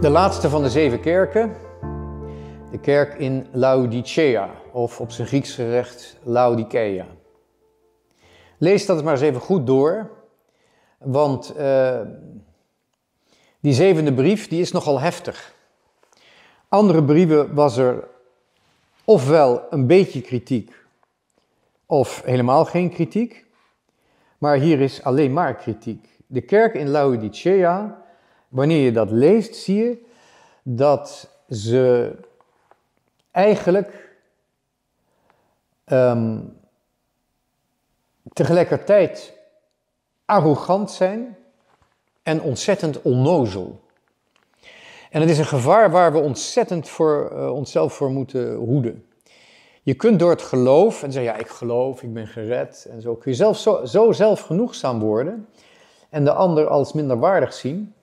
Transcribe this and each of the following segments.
De laatste van de zeven kerken, de kerk in Laodicea, of op zijn Grieks gerecht Laodicea. Lees dat maar eens even goed door, want uh, die zevende brief die is nogal heftig. Andere brieven was er ofwel een beetje kritiek, of helemaal geen kritiek, maar hier is alleen maar kritiek. De kerk in Laodicea wanneer je dat leest, zie je dat ze eigenlijk um, tegelijkertijd arrogant zijn en ontzettend onnozel. En het is een gevaar waar we ontzettend voor uh, onszelf voor moeten hoeden. Je kunt door het geloof, en zeggen ja, ik geloof, ik ben gered en zo, kun je zelf zo, zo zelfgenoegzaam worden en de ander als minder waardig zien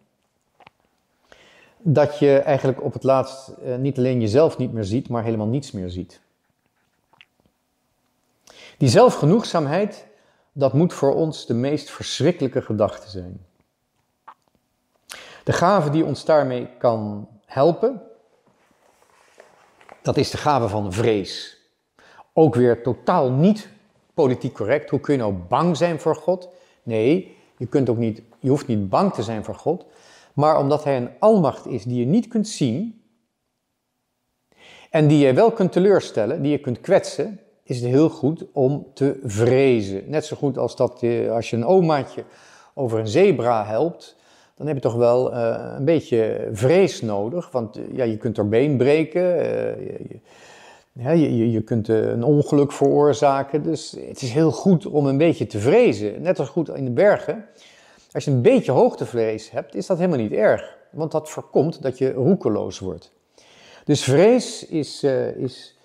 dat je eigenlijk op het laatst uh, niet alleen jezelf niet meer ziet, maar helemaal niets meer ziet. Die zelfgenoegzaamheid, dat moet voor ons de meest verschrikkelijke gedachte zijn. De gave die ons daarmee kan helpen, dat is de gave van vrees. Ook weer totaal niet politiek correct. Hoe kun je nou bang zijn voor God? Nee, je, kunt ook niet, je hoeft niet bang te zijn voor God, maar omdat hij een almacht is die je niet kunt zien en die je wel kunt teleurstellen, die je kunt kwetsen, is het heel goed om te vrezen. Net zo goed als dat je, als je een omaatje over een zebra helpt, dan heb je toch wel uh, een beetje vrees nodig. Want uh, ja, je kunt er been breken, uh, je, ja, je, je, kunt een ongeluk veroorzaken. Dus het is heel goed om een beetje te vrezen. Net als goed in de bergen. Als je een beetje hoogtevrees hebt, is dat helemaal niet erg, want dat voorkomt dat je roekeloos wordt. Dus vrees is, uh, is,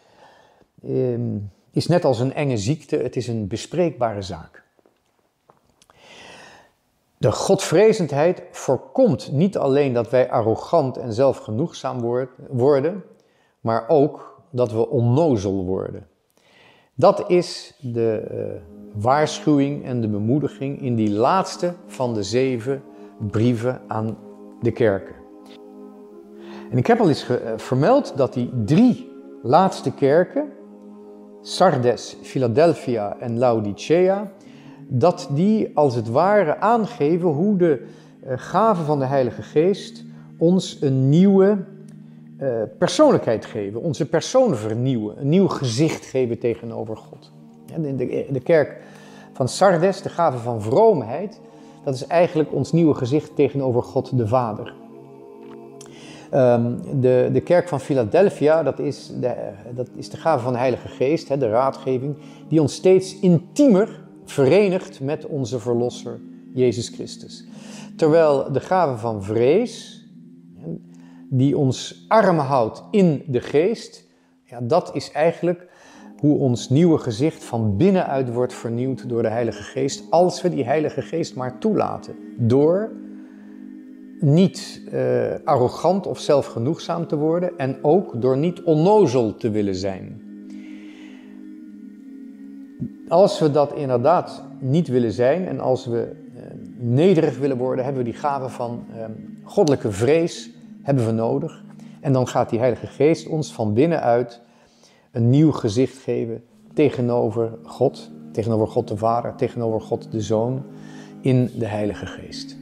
um, is net als een enge ziekte, het is een bespreekbare zaak. De godvrezendheid voorkomt niet alleen dat wij arrogant en zelfgenoegzaam worden, maar ook dat we onnozel worden. Dat is de uh, waarschuwing en de bemoediging in die laatste van de zeven brieven aan de kerken. En ik heb al eens eh, vermeld dat die drie laatste kerken, Sardes, Philadelphia en Laodicea, dat die als het ware aangeven hoe de uh, gave van de Heilige Geest ons een nieuwe uh, persoonlijkheid geven, onze persoon vernieuwen, een nieuw gezicht geven tegenover God. De, de, kerk van Sardes, de gave van vroomheid, dat is eigenlijk ons nieuwe gezicht tegenover God de Vader. Um, de, de kerk van Philadelphia, dat is de, dat is de gave van de Heilige Geest, hè, de raadgeving, die ons steeds intiemer verenigt met onze Verlosser, Jezus Christus. Terwijl de gave van vrees, die ons arm houdt in de geest, ja, dat is eigenlijk hoe ons nieuwe gezicht van binnenuit wordt vernieuwd door de Heilige Geest, als we die Heilige Geest maar toelaten. Door niet uh, arrogant of zelfgenoegzaam te worden en ook door niet onnozel te willen zijn. Als we dat inderdaad niet willen zijn en als we uh, nederig willen worden, hebben we die gave van uh, goddelijke vrees hebben we nodig. En dan gaat die Heilige Geest ons van binnenuit een nieuw gezicht geven tegenover God, tegenover God de Vader, tegenover God de Zoon in de Heilige Geest.